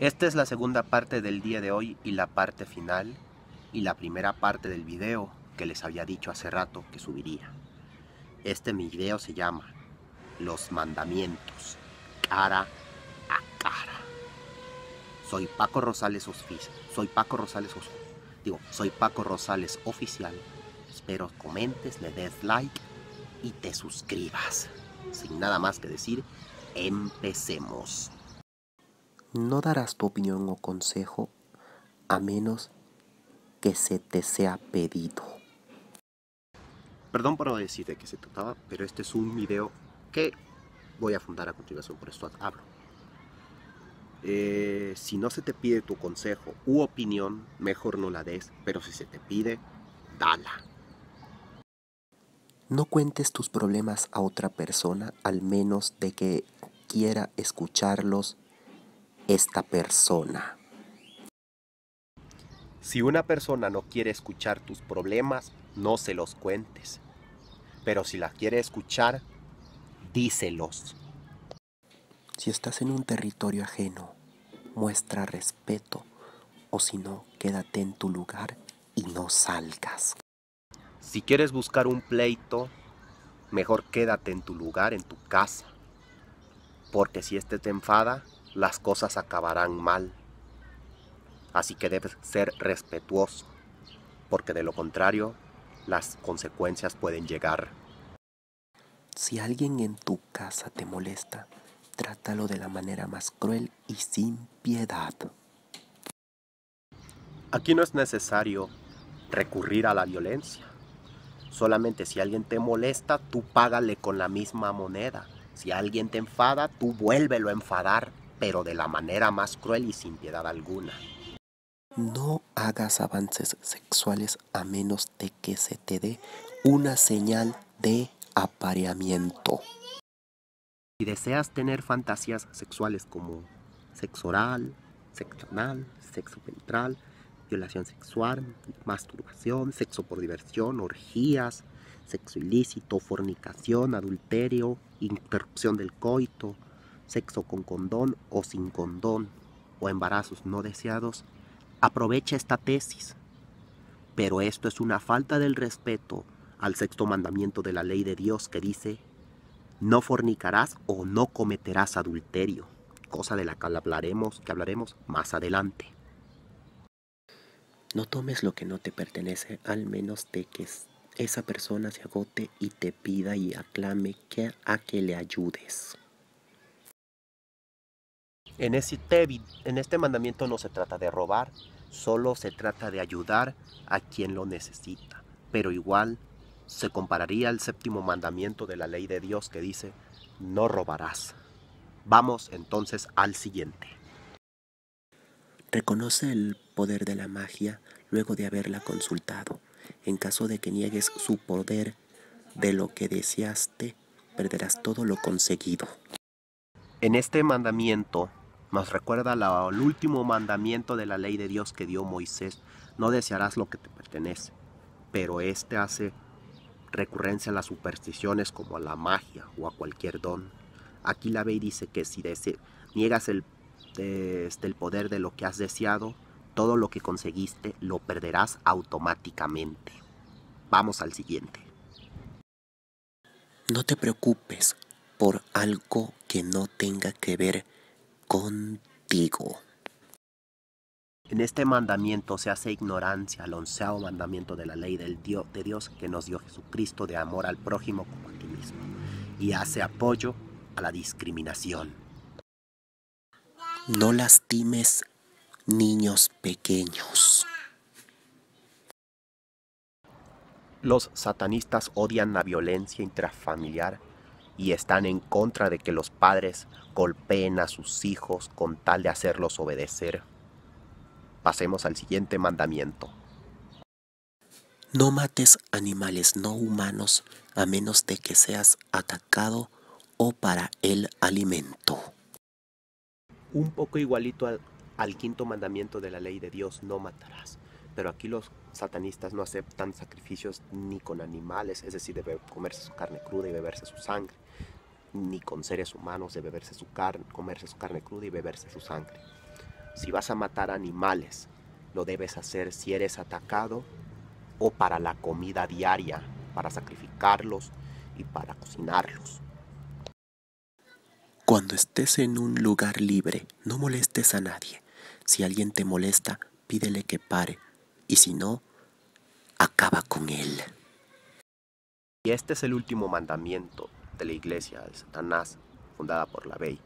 Esta es la segunda parte del día de hoy y la parte final y la primera parte del video que les había dicho hace rato que subiría. Este video se llama Los mandamientos, cara a cara. Soy Paco Rosales Oficial. Soy Paco Rosales Digo, soy Paco Rosales Oficial. Espero comentes, le des like y te suscribas. Sin nada más que decir, empecemos. No darás tu opinión o consejo a menos que se te sea pedido. Perdón por no decir de qué se trataba, pero este es un video que voy a fundar a continuación, por esto hablo. Eh, si no se te pide tu consejo u opinión, mejor no la des, pero si se te pide, dala. No cuentes tus problemas a otra persona, al menos de que quiera escucharlos esta persona. Si una persona no quiere escuchar tus problemas, no se los cuentes. Pero si la quiere escuchar, díselos. Si estás en un territorio ajeno, muestra respeto o si no, quédate en tu lugar y no salgas. Si quieres buscar un pleito, mejor quédate en tu lugar, en tu casa. Porque si éste te enfada, las cosas acabarán mal. Así que debes ser respetuoso, porque de lo contrario, las consecuencias pueden llegar. Si alguien en tu casa te molesta, trátalo de la manera más cruel y sin piedad. Aquí no es necesario recurrir a la violencia. Solamente si alguien te molesta, tú págale con la misma moneda. Si alguien te enfada, tú vuélvelo a enfadar pero de la manera más cruel y sin piedad alguna. No hagas avances sexuales a menos de que se te dé una señal de apareamiento. Si deseas tener fantasías sexuales como sexo oral, sexo anal, sexo ventral, violación sexual, masturbación, sexo por diversión, orgías, sexo ilícito, fornicación, adulterio, interrupción del coito, sexo con condón o sin condón, o embarazos no deseados, aprovecha esta tesis. Pero esto es una falta del respeto al sexto mandamiento de la ley de Dios que dice, no fornicarás o no cometerás adulterio, cosa de la que hablaremos, que hablaremos más adelante. No tomes lo que no te pertenece, al menos de que esa persona se agote y te pida y aclame que a que le ayudes. En este, en este mandamiento no se trata de robar, solo se trata de ayudar a quien lo necesita. Pero igual se compararía al séptimo mandamiento de la ley de Dios que dice, no robarás. Vamos entonces al siguiente. Reconoce el poder de la magia luego de haberla consultado. En caso de que niegues su poder de lo que deseaste, perderás todo lo conseguido. En este mandamiento nos recuerda el último mandamiento de la ley de Dios que dio Moisés, no desearás lo que te pertenece, pero este hace recurrencia a las supersticiones como a la magia o a cualquier don. Aquí la ley dice que si niegas el, este, el poder de lo que has deseado, todo lo que conseguiste lo perderás automáticamente. Vamos al siguiente. No te preocupes por algo que no tenga que ver contigo. En este mandamiento se hace ignorancia al onceavo mandamiento de la ley del Dios, de Dios que nos dio Jesucristo de amor al prójimo como a ti mismo y hace apoyo a la discriminación. No lastimes niños pequeños. Los satanistas odian la violencia intrafamiliar y están en contra de que los padres golpeen a sus hijos con tal de hacerlos obedecer. Pasemos al siguiente mandamiento. No mates animales no humanos a menos de que seas atacado o para el alimento. Un poco igualito al, al quinto mandamiento de la ley de Dios, no matarás. Pero aquí los satanistas no aceptan sacrificios ni con animales, es decir, de comerse su carne cruda y beberse su sangre, ni con seres humanos de beberse su carne, comerse su carne cruda y beberse su sangre. Si vas a matar animales, lo debes hacer si eres atacado o para la comida diaria, para sacrificarlos y para cocinarlos. Cuando estés en un lugar libre, no molestes a nadie. Si alguien te molesta, pídele que pare, y si no, acaba con él. Y este es el último mandamiento de la iglesia de Satanás, fundada por la Bey.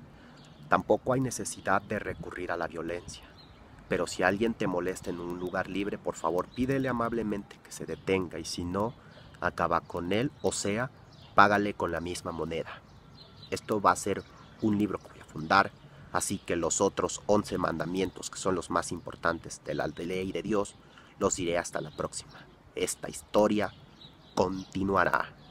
Tampoco hay necesidad de recurrir a la violencia. Pero si alguien te molesta en un lugar libre, por favor pídele amablemente que se detenga y si no, acaba con él, o sea, págale con la misma moneda. Esto va a ser un libro que voy a fundar, así que los otros 11 mandamientos, que son los más importantes de la ley de Dios, los diré hasta la próxima. Esta historia continuará.